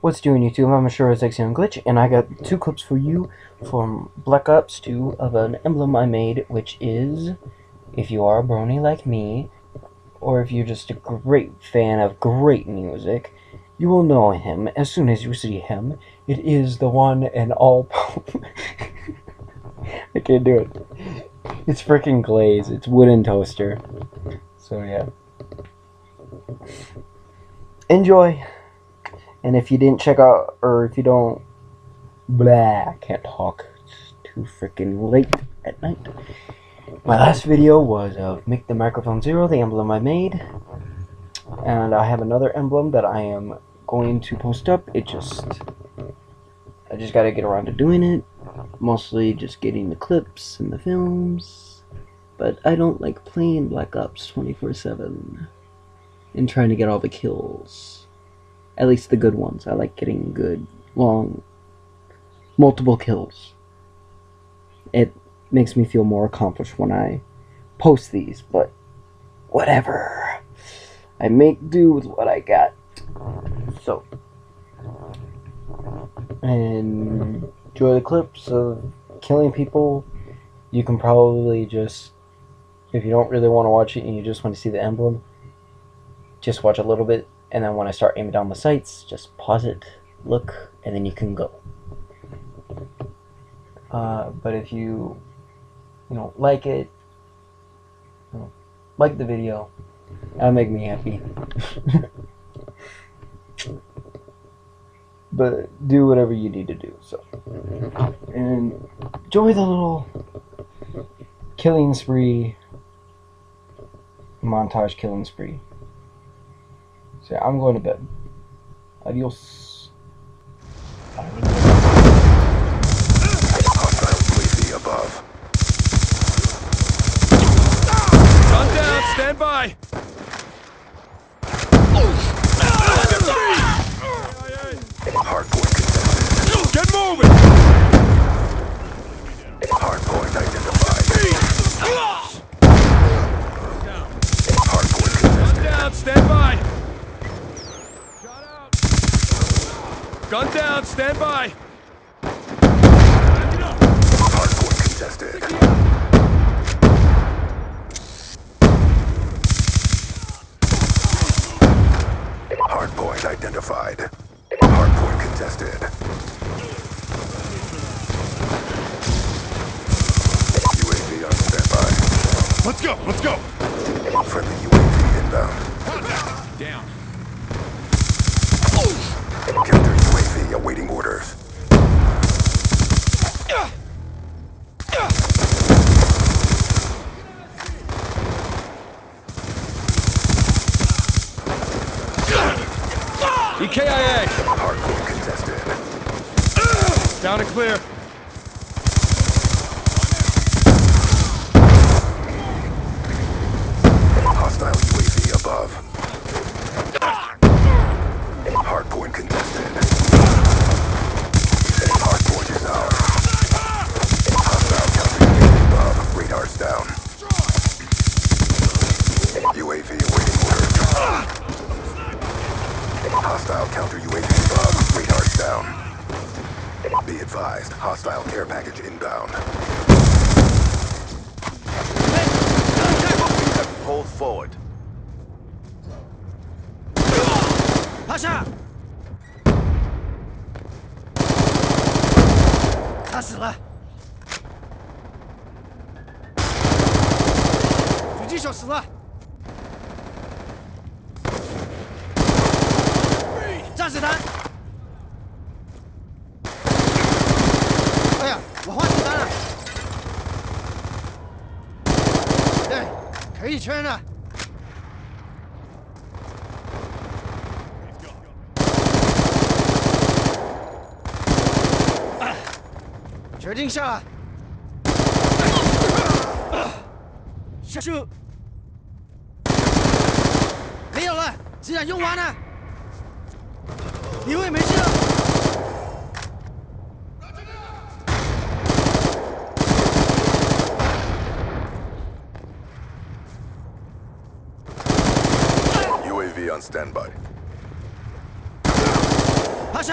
What's doing YouTube? I'm sure it's Glitch, and I got two clips for you from Black Ops 2 of an emblem I made, which is, if you are a brony like me, or if you're just a great fan of great music, you will know him as soon as you see him. It is the one and all... I can't do it. It's freaking Glaze. It's Wooden Toaster. So yeah. Enjoy. And if you didn't check out, or if you don't, blah, I can't talk. It's too freaking late at night. My last video was of Mic the Microphone Zero, the emblem I made. And I have another emblem that I am going to post up. It just, I just gotta get around to doing it. Mostly just getting the clips and the films. But I don't like playing Black Ops 24-7 and trying to get all the kills. At least the good ones. I like getting good, long, multiple kills. It makes me feel more accomplished when I post these, but whatever. I make do with what I got. So, and enjoy the clips of killing people. You can probably just, if you don't really want to watch it and you just want to see the emblem, just watch a little bit and then when I start aiming down the sights, just pause it, look, and then you can go. Uh, but if you, you know, like it, you know, like the video, that'll make me happy. but do whatever you need to do. So, and enjoy the little killing spree montage killing spree. So I'm going to bed. Adios. Hostile above. Gun down, stand by. Hardpoint contested. Get moving. Hardpoint identified. Hardpoint Gun contested. down, stand by. Shot Gun down, stand by. Hardpoint contested. Hardpoint identified. Hardpoint contested. UAV on standby. Let's go, let's go. Friendly UAV inbound. Down. Counter UAV awaiting orders. EKIA. Hardpoint contested. Down and clear. Hostile UAV above. Hardpoint contested. Hardpoint is ours. Hostile counter UAV above. Radar's down. UAV awaiting orders. Hostile counter UAV above. Radar's down. Be advised, hostile care package inbound. Hold forward. 趴下！他死了。狙击手死了。战士弹。 一圈了。决定下来。下去。没有了，子弹用完了。一位没 UAV on standby. 发射！